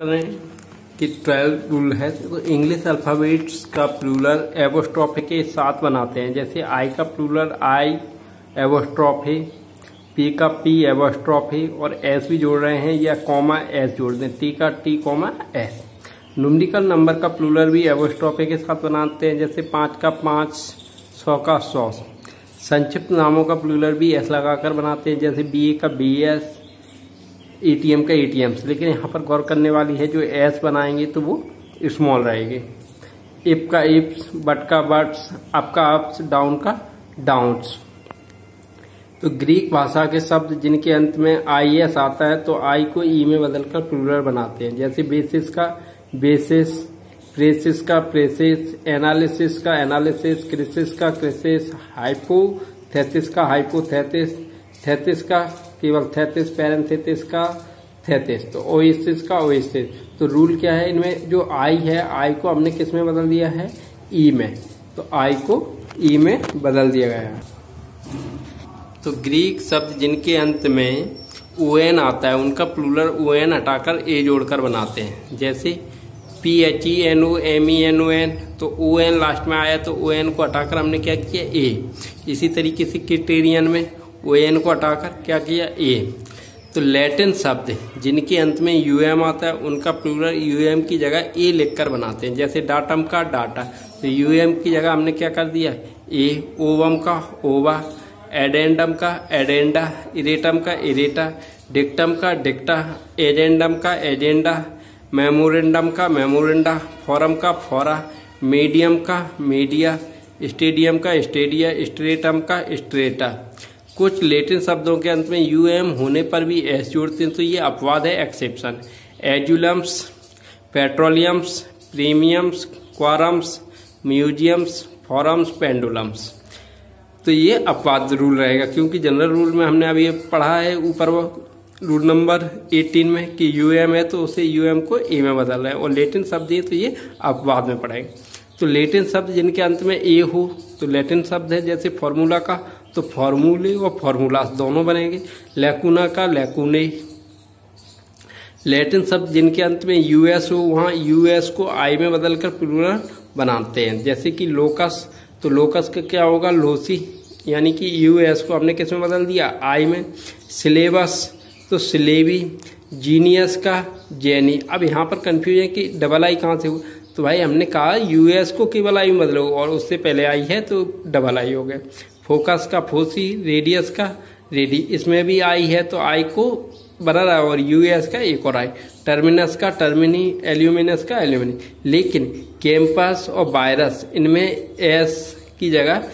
करें कि twelve rule है। तो इंग्लिश अल्फ़ाबेट्स का प्लूलर एवोस्ट्रॉफ के साथ बनाते हैं। जैसे आई का प्लूलर आई एवोस्ट्रॉफ पी का पी एवोस्ट्रॉफ और एस भी जोड़ रहे हैं या कॉमा एस जोड़ दें। टी का T comma S numerical number का प्लूलर भी एवोस्ट्रॉफे के साथ बनाते हैं। जैसे पाँच का पाँच, सौ का सौ। संक्षिप्त नामों का प्लूलर भी एस लगाकर बनाते हैं। जैसे बी ए का बी एस एटीएम का एटीएम लेकिन यहाँ पर गौर करने वाली है, जो एस बनाएँगे तो वो स्मॉल रहेगी। इप का इप्स बट का बट्स अप का अप्स डाउन का डाउन्स तो ग्रीक भाषा के शब्द जिनके अंत में आई एस आता है तो आई को ई में बदलकर प्लूरल बनाते हैं। जैसे बेसिस का बेसिस प्रेसिस का प्रेसिस एनालिसिस का एनालिसिस क्रिसिस का क्रिसिस हाइपोथेसिस का हाइपोथेसिस थेतिस का केवल थेतिस पैरेंथेतिस का थैतीस तो ओएसिस का ओएसिस। तो रूल क्या है? इनमें जो आई है, आई को हमने किसमें बदल दिया है? ई में। तो आई को ई में बदल दिया गया। तो ग्रीक शब्द जिनके अंत में ओ एन आता है, उनका प्लूलर ओ एन हटाकर ए जोड़कर बनाते हैं। जैसे P H E N O M E N O N तो ओ एन लास्ट में आया तो ओ एन को हटाकर हमने क्या किया? ए। इसी तरीके से क्रिटेरियन में ओ एन को हटाकर क्या किया? ए। तो लैटिन शब्द, जिनके अंत में यू एम आता है, उनका प्लूरल यू एम की जगह ए लिखकर बनाते हैं, जैसे डाटम का डाटा तो यू एम की जगह हमने क्या कर दिया? ए ओवम का ओवा एडेंडम का एडेंडा इरेटम का इरेटा डिक्टम का डिक्टा एजेंडम का एजेंडा मेमोरेंडम का मेमोरेंडा फोरम का फोरा मीडियम का मीडिया स्टेडियम का स्टेडिया स्ट्रेटम का स्ट्रेटा कुछ लेटिन शब्दों के अंत में यू एम होने पर भी एस जोड़ते हैं तो ये अपवाद है exception asylums petroleums premiums quorums museums forums pendulums तो ये अपवाद रूल रहेगा, क्योंकि जनरल रूल में हमने अभी पढ़ा है ऊपर वो रूल नंबर 18 में कि यू एम है तो उसे यू एम को ए में बदल रहा है, और लेटिन शब्द ये तो ये अपवाद में पढ़ेगा तो लेटिन शब्द जिनके अंत में ए हो तो लेटिन शब्द है, जैसे फॉर्मूला का तो फॉर्मूले और फॉर्मूलास दोनों बनेंगे। लैकुना का लैकुने लैटिन शब्द जिनके अंत में यूएस हो, वहाँ यूएस को आई में बदलकर प्लूरल बनाते हैं। जैसे कि लोकस तो लोकस का क्या होगा? लोसी यानी कि यूएस को हमने किसमें बदल दिया? आई में। सिलेबस तो सिलेबी जीनियस का जेनी अब यहाँ पर कंफ्यूजन है कि डबल आई कहाँ से हुआ? तो भाई हमने कहा यूएस को केवल आई में बदलो और उससे पहले आई है तो डबल आई हो गया। फोकस का, फोसी, रेडियस का, रेडी, इसमें भी आई है तो आई को बना रहा है और यूएस का एक और आई। टर्मिनस का, टर्मिनी, एल्यूमिनस का, एल्यूमिनी। लेकिन कैंपस और वायरस इनमें एस की जगह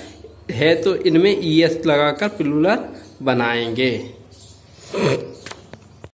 है तो इनमें ई एस लगाकर पिलुलर बनाएँगे।